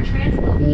or translocated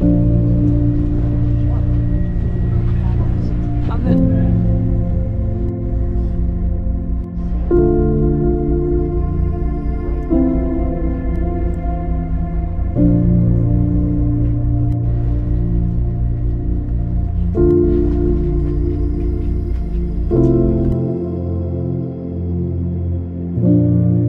thank mm -hmm. you